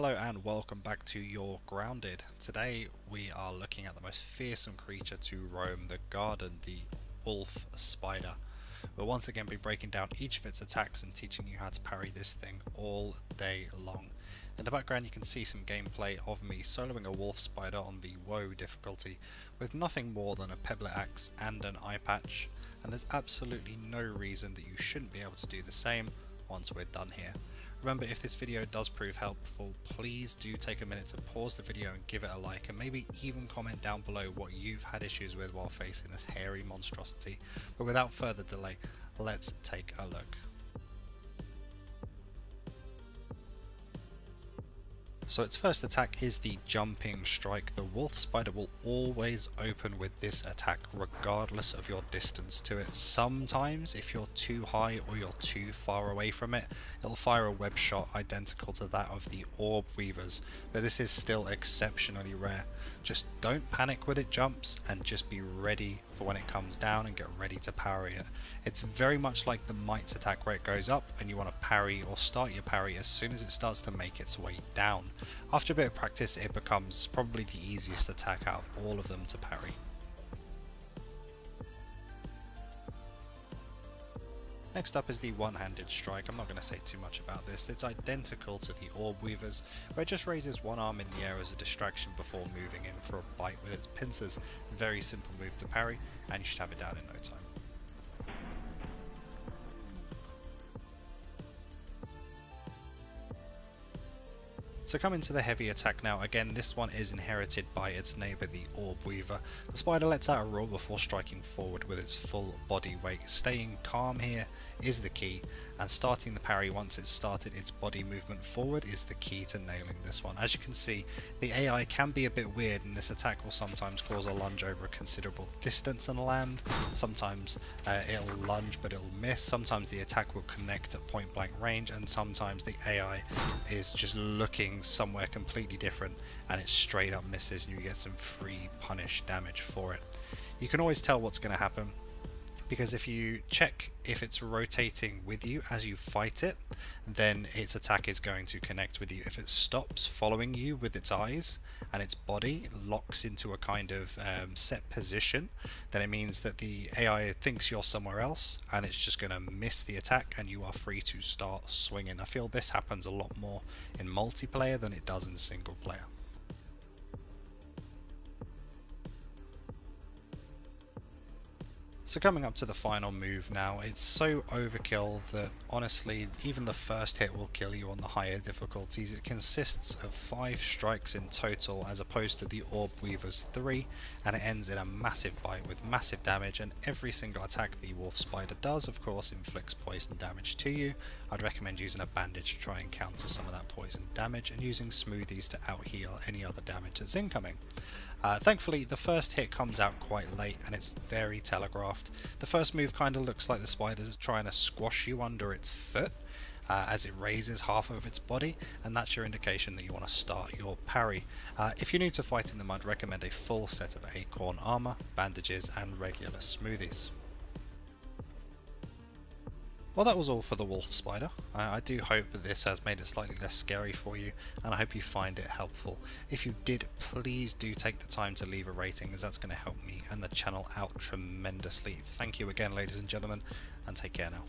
Hello and welcome back to YourGrounded. Today we are looking at the most fearsome creature to roam the garden, the wolf spider. We'll once again be breaking down each of its attacks and teaching you how to parry this thing all day long. In the background you can see some gameplay of me soloing a wolf spider on the Whoa difficulty with nothing more than a pebblet axe and an eye patch and there's absolutely no reason that you shouldn't be able to do the same once we're done here. Remember if this video does prove helpful please do take a minute to pause the video and give it a like and maybe even comment down below what you've had issues with while facing this hairy monstrosity. But without further delay let's take a look. So its first attack is the jumping strike. The wolf spider will always open with this attack regardless of your distance to it. Sometimes if you're too high or you're too far away from it, it'll fire a web shot identical to that of the orb weavers, but this is still exceptionally rare. Just don't panic when it jumps and just be ready for when it comes down and get ready to parry it. It's very much like the mite's attack where it goes up and you want to parry or start your parry as soon as it starts to make its way down. After a bit of practice it becomes probably the easiest attack out of all of them to parry. Next up is the one-handed strike. I'm not going to say too much about this. It's identical to the Orb Weavers, where it just raises one arm in the air as a distraction before moving in for a bite with its pincers. Very simple move to parry, and you should have it down in no time. So coming to the heavy attack now, again this one is inherited by its neighbour the Orb Weaver. The spider lets out a roar before striking forward with its full body weight. Staying calm here is the key and starting the parry once it's started its body movement forward is the key to nailing this one. As you can see the AI can be a bit weird and this attack will sometimes cause a lunge over a considerable distance and land, sometimes uh, it'll lunge but it'll miss, sometimes the attack will connect at point blank range and sometimes the AI is just looking somewhere completely different and it straight up misses and you get some free punish damage for it. You can always tell what's going to happen because if you check if it's rotating with you as you fight it then its attack is going to connect with you. If it stops following you with its eyes and its body locks into a kind of um, set position then it means that the AI thinks you're somewhere else and it's just going to miss the attack and you are free to start swinging. I feel this happens a lot more in multiplayer than it does in single player So coming up to the final move now, it's so overkill that honestly even the first hit will kill you on the higher difficulties. It consists of 5 strikes in total as opposed to the Orb Weaver's 3 and it ends in a massive bite with massive damage and every single attack the Wolf Spider does of course inflicts poison damage to you. I'd recommend using a bandage to try and counter some of that poison damage and using smoothies to out heal any other damage that's incoming. Uh, thankfully, the first hit comes out quite late and it's very telegraphed. The first move kind of looks like the spider's trying to squash you under its foot uh, as it raises half of its body, and that's your indication that you want to start your parry. Uh, if you're new to fighting them, I'd recommend a full set of acorn armor, bandages, and regular smoothies. Well that was all for the wolf spider. I, I do hope that this has made it slightly less scary for you and I hope you find it helpful. If you did please do take the time to leave a rating as that's going to help me and the channel out tremendously. Thank you again ladies and gentlemen and take care now.